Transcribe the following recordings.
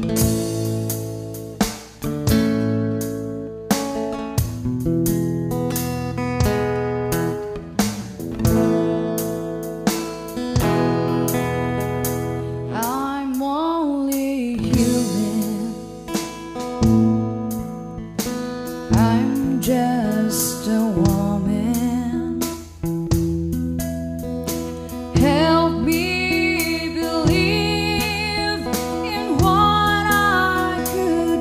I'm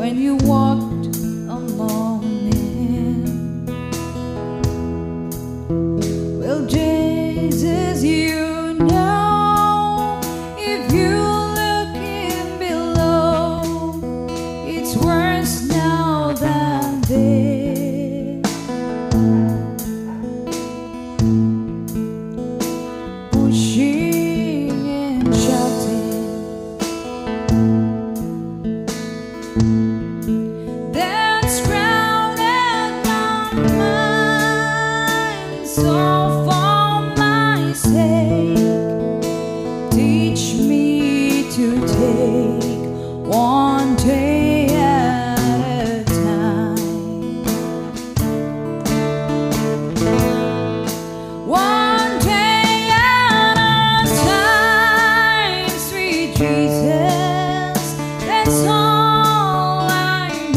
when you walked along.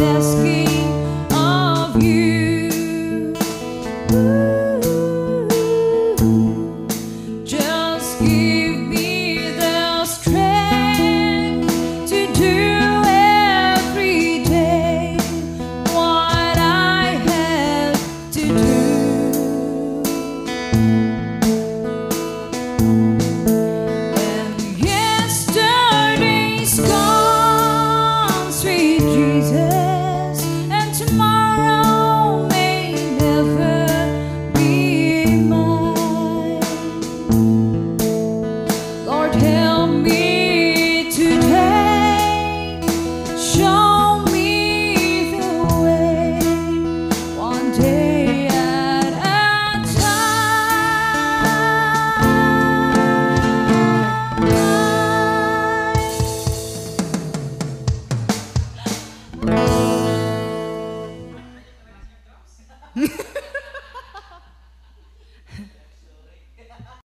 asking